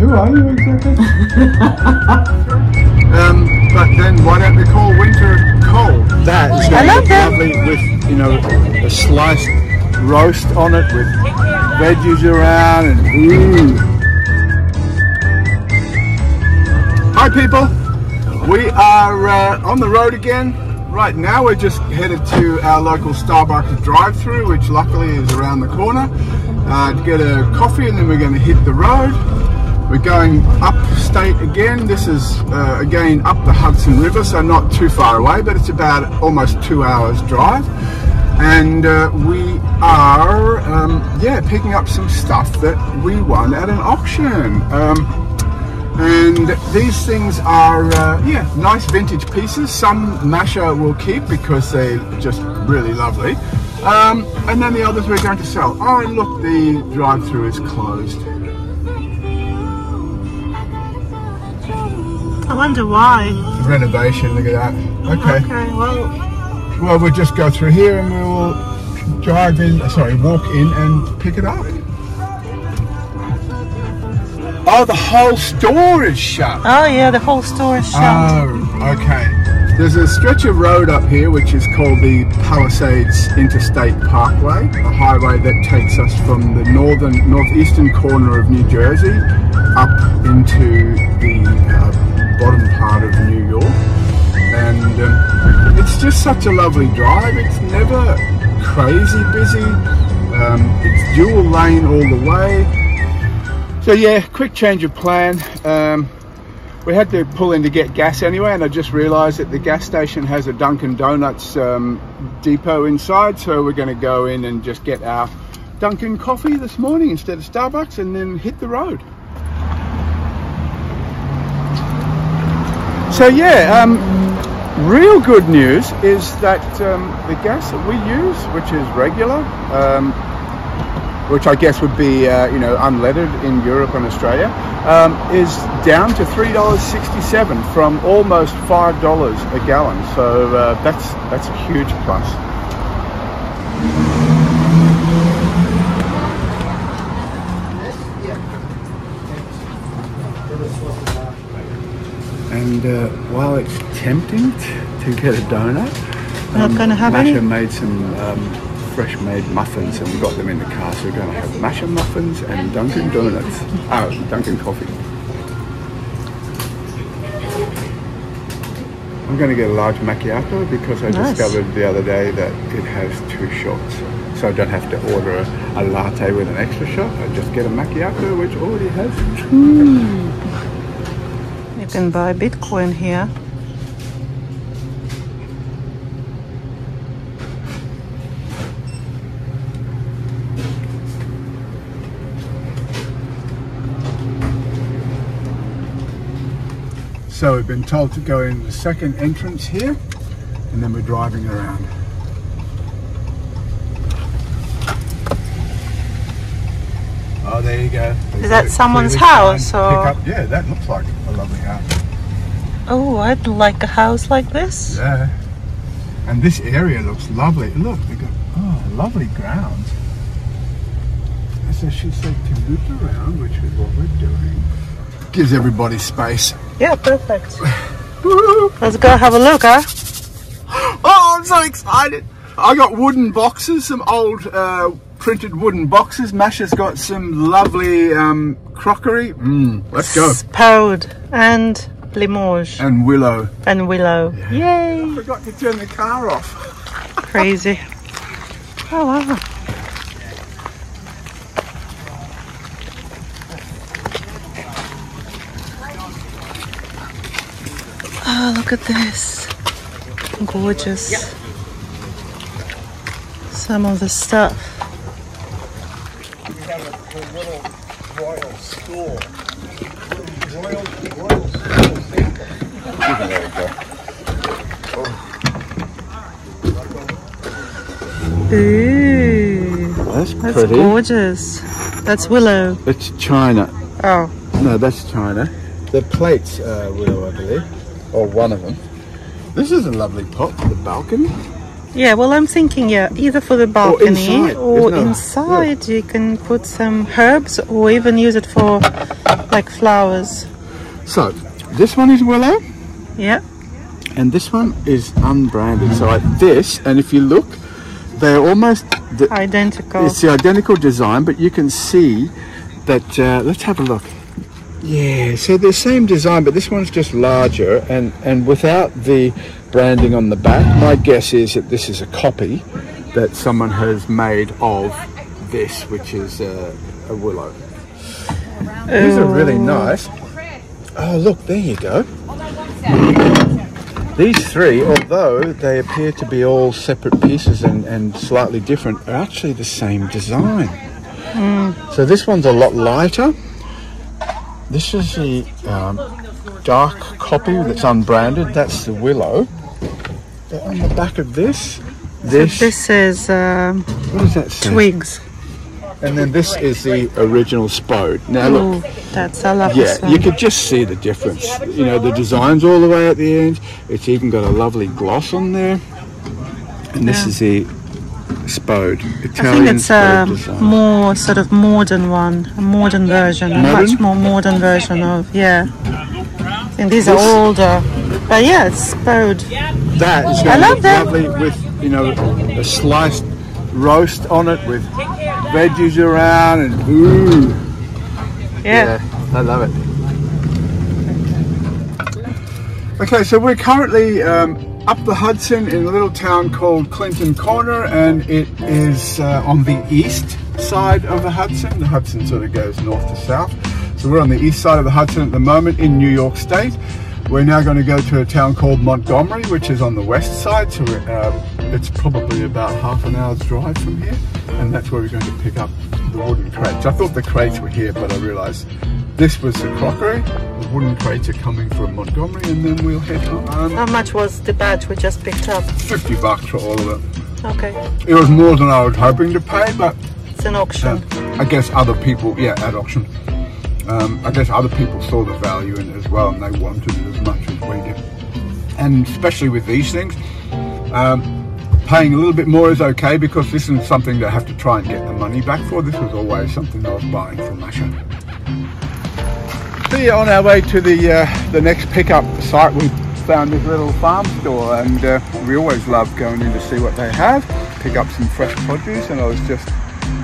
Who are you exactly? um, but then why don't they call winter cold? That is I love that. lovely with you know a sliced roast on it with veggies around and ooh. Hi people, we are uh, on the road again. Right now we're just headed to our local Starbucks drive-through, which luckily is around the corner, uh, to get a coffee and then we're going to hit the road. We're going upstate again. This is uh, again up the Hudson River, so not too far away, but it's about almost two hours drive. And uh, we are, um, yeah, picking up some stuff that we won at an auction. Um, and these things are, uh, yeah, nice vintage pieces. Some Masha will keep because they're just really lovely. Um, and then the others we're going to sell. Oh, look, the drive-through is closed. Wonder why. renovation. Look at that. Okay. Okay, well, Well, we'll just go through here and we'll drive in. Sorry, walk in and pick it up. Oh, the whole store is shut. oh yeah, the whole store is shut. Oh, okay. There's a stretch of road up here which is called the Palisades Interstate Parkway, a highway that takes us from the northern northeastern corner of New Jersey up into the uh, bottom part of New York. And um, it's just such a lovely drive. It's never crazy busy. Um, it's dual lane all the way. So yeah, quick change of plan. Um, we had to pull in to get gas anyway, and I just realised that the gas station has a Dunkin' Donuts um, depot inside, so we're going to go in and just get our Dunkin' coffee this morning instead of Starbucks, and then hit the road. So yeah, um, real good news is that um, the gas that we use, which is regular, um, which I guess would be uh, you know unleaded in Europe and Australia, um, is down to three dollars sixty-seven from almost five dollars a gallon. So uh, that's that's a huge plus. And uh, while it's tempting to get a donut, Not gonna have Masha any? made some um, fresh made muffins and we got them in the car. So we're going to have Masha muffins and Dunkin' Donuts. Oh, Dunkin' coffee. I'm going to get a large macchiato because I Nice. discovered the other day that it has two shots. So I don't have to order a, a latte with an extra shot. I just get a macchiato which already has two. You can buy Bitcoin here. So we've been told to go in the second entrance here and then we're driving around. Oh, there you go. Is that someone's house, or-. Yeah, that looks like a lovely house. Oh, I'd like a house like this. Yeah. And this area looks lovely. Look, they got oh, lovely ground. grounds. So she said to loop around, which is what we're doing. Gives everybody space. Yeah, perfect. Let's go have a look, huh? Oh, I'm so excited! I got wooden boxes, some old uh, printed wooden boxes. Masha's got some lovely um, crockery. Mm, let's go. Spode and Limoges And willow. and Willow. Yay! I forgot to turn the car off. Crazy. Oh wow. Oh, look at this. Gorgeous. Some of the stuff. We have a, a little royal school. Royal, royal school. There we go. Ooh, That's that's pretty. gorgeous. That's willow. It's China. Oh, No, that's China. The plates uh, are willow, I believe, or one of them. This is a lovely pot the balcony. Yeah. Well, I'm thinking, yeah, either for the balcony inside, or isn't it? inside you can put some herbs or even use it for like flowers. So this one is willow. Yeah. and this one is unbranded. So like this, and if you look, they're almost the, Identical. it's the identical design, but you can see that. Uh, let's have a look. Yeah, so the same design, but this one's just larger and and without the branding on the back. My guess is that this is a copy that someone has made of this, which is uh, a willow. These are really nice. Oh, look, there you go. These three, although they appear to be all separate pieces and, and slightly different, are actually the same design. So this one's a lot lighter. This is the um, dark copy that's unbranded. That's the willow. But on the back of this, this, This is um, what does that say? twigs. And then this is the original spode. Now look, Ooh, that's I love yeah, one. you could just see the difference. You know, the design's all the way at the end. It's even got a lovely gloss on there. And this Yeah. is the spode, Italian I think Italian it's a spode design. more sort of modern one, a modern version, a Modern? much more modern version of yeah. I think these This- are older, but yeah, it's spode. That is I going to love look that. lovely with, you know, a sliced roast on it with veggies around and ooh. Yeah. I love it. Okay, so we're currently um, up the Hudson in a little town called Clinton Corner, and it is uh, on the east side of the Hudson. The Hudson sort of goes north to south. So we're on the east side of the Hudson at the moment in New York State. We're now going to go to a town called Montgomery, which is on the west side. So uh, it's probably about half an hour's drive from here, and that's where we're going to pick up the wooden crates. I thought the crates were here, but I realised this was the crockery. The wooden crates are coming from Montgomery, and then we'll head on. How much was the batch we just picked up? 50 bucks for all of it. Okay, It was more than I was hoping to pay, but it's an auction. I guess other people, yeah, at auction. Um, I guess other people saw the value in it as well, and they wanted it much. And especially with these things, um, paying a little bit more is okay because this isn't something I have to try and get the money back for. This was always something I was buying from Masha. So yeah, on our way to the uh, the next pickup site, we found this little farm store, and uh, we always love going in to see what they have, pick up some fresh produce. And I was just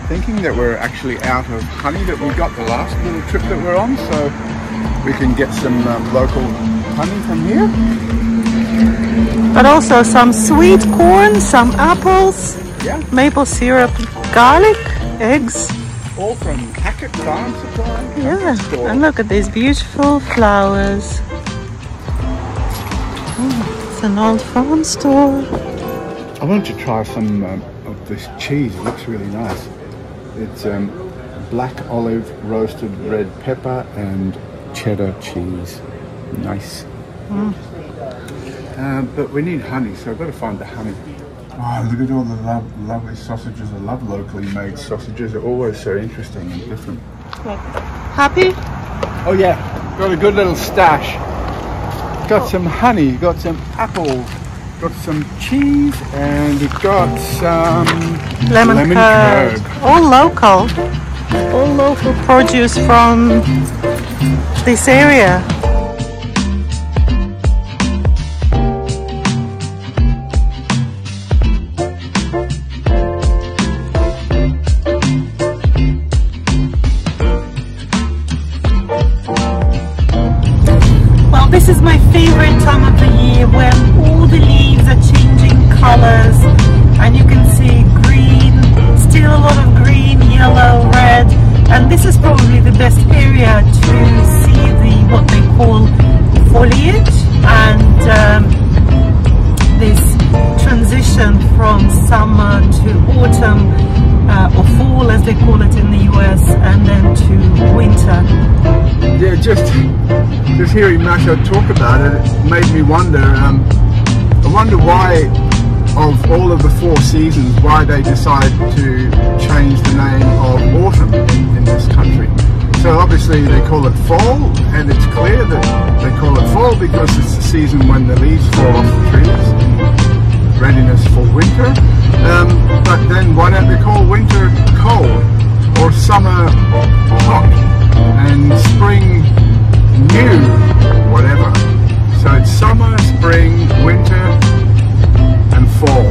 thinking that we're actually out of honey that we got the last little trip that we're on, so we can get some um, local honey from here. But also some sweet corn, some apples, Yeah, maple syrup, garlic, eggs. all from Hackett Farm Supply. Yeah, Store. and look at these beautiful flowers. Oh, it's an old farm store. I want to try some um, of this cheese. It looks really nice. It's um, black olive roasted red pepper and cheddar cheese. Nice. Um, but we need honey, so I've got to find the honey. Oh, look at all the lo- lovely sausages. I love locally made sausages. They're always so interesting and different. Happy? Oh yeah, got a good little stash. Got some honey, got some apples, got some cheese, and we've got some Lemon, lemon curd. curd. All local. All local produce from this area. Transition from summer to autumn uh, or fall as they call it in the US and then to winter. Yeah, just just hearing Masha talk about it, it made me wonder. Um, I wonder why, of all of the four seasons, why they decided to change the name of autumn in, in this country. So obviously they call it fall, and it's clear that they call it fall because it's the season when the leaves fall off the trees readiness for winter. Um, but then why don't we call winter cold or summer hot and spring new, whatever. So it's summer, spring, winter and fall.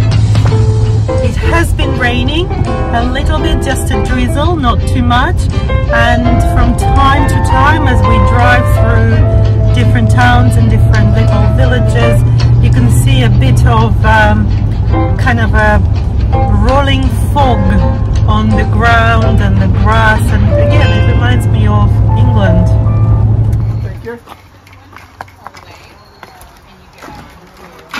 It has been raining, a little bit, just a drizzle, not too much. And from time to time as we drive through different towns and different little villages, you can see a bit of uh, um, kind of a rolling fog on the ground and the grass. And again, it reminds me of England. Thank you.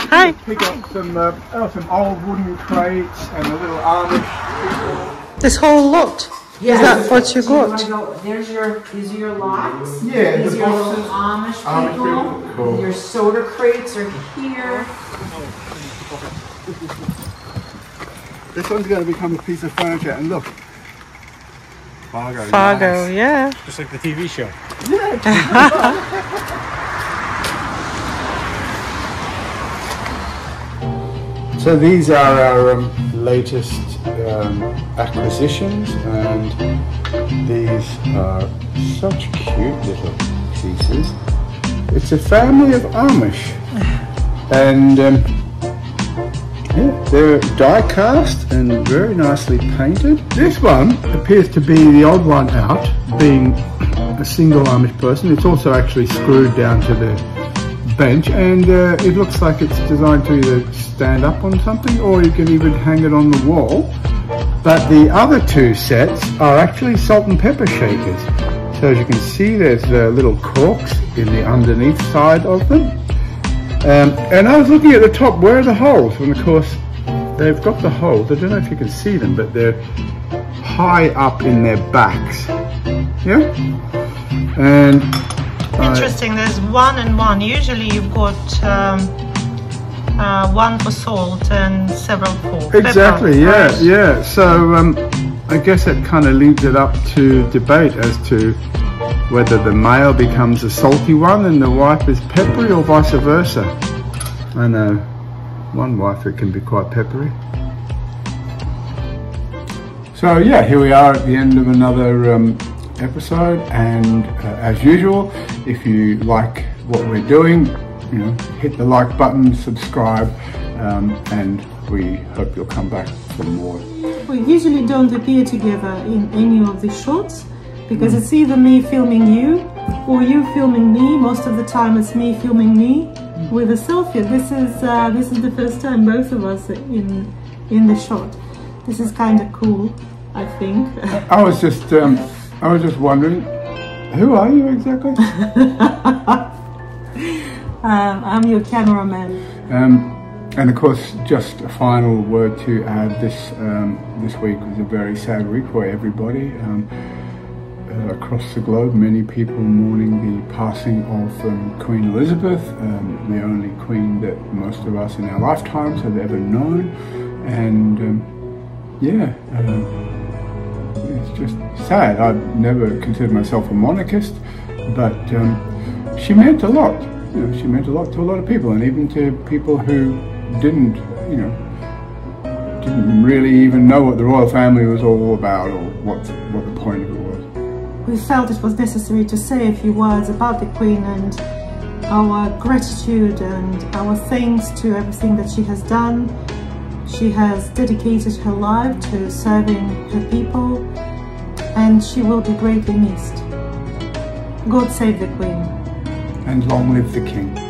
Hi. Pick up some, uh, oh, some old wooden crates and a little Amish. This whole lot. Yeah. Is that what you So wanna got? go- There's your, these are your locks. Yeah, These the are your little boxes. Amish Amish people. people, cool. Your soda crates are here. This one's going to become a piece of furniture. And look, Fargo. Fargo, nice. yeah. Just like the TV show. So these are our um, latest um, acquisitions, and these are such cute little pieces. It's a family of Amish, and um, yeah, they're die cast and very nicely painted. This one appears to be the odd one out, being a single Amish person. It's also actually screwed down to the bench and uh, it looks like it's designed to either stand up on something or you can even hang it on the wall. But the other two sets are actually salt and pepper shakers. So as you can see there's uh, little corks in the underneath side of them. Um, and I was looking at the top, where are the holes? And of course they've got the holes, I don't know if you can see them, but they're high up in their backs. Yeah? And I- Interesting, there's one and one. Usually you've got um, uh, one for salt and several for pepper, Exactly, yeah, right? yeah. So um, I guess it kind of leaves it up to debate as to whether the male becomes a salty one and the wife is peppery or vice versa. I know one wife it can be quite peppery. So yeah, here we are at the end of another um, episode, and uh, as usual, if you like what we're doing, you know, hit the like button, subscribe, um, and we hope you'll come back for more. We usually don't appear together in any of the shots because it's either me filming you or you filming me. Most of the time it's me filming me with a selfie. This is uh, this is the first time both of us are in in the shot. This is kind of cool, I think. I was just, um, I was just wondering, who are you exactly? um, I'm your cameraman. Um, and of course, just a final word to add. This um, this week was a very sad week for everybody um, across the globe. Many people mourning the passing of um, Queen Elizabeth, um, the only queen that most of us in our lifetimes have ever known. And um, yeah, um, it's just sad. I've never considered myself a monarchist, but um, she meant a lot. You know, she meant a lot to a lot of people, and even to people who didn't, you know, didn't really even know what the royal family was all about or what what the point of. We felt it was necessary to say a few words about the Queen and our gratitude and our thanks to everything that she has done. She has dedicated her life to serving her people and she will be greatly missed. God save the Queen. And long live the king.